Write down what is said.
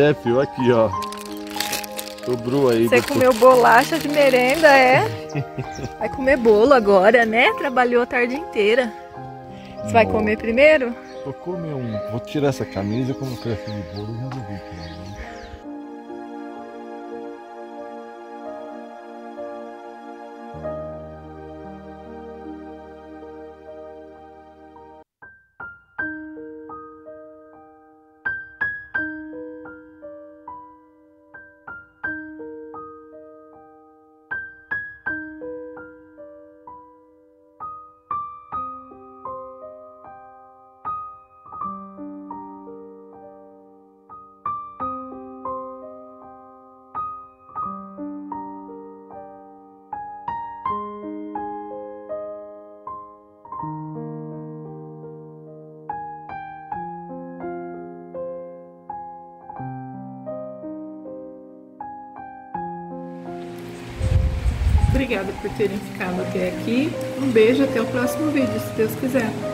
É, filho, aqui, ó. Sobrou aí. Você depois- comeu bolacha de merenda, é? Vai comer bolo agora, né? Trabalhou a tarde inteira. Você vai Não. comer primeiro? Vou comer um. Vou tirar essa camisa eu crescer de bolo, eu já vou ver Obrigada por terem ficado até aqui. Um beijo até o próximo vídeo, se Deus quiser.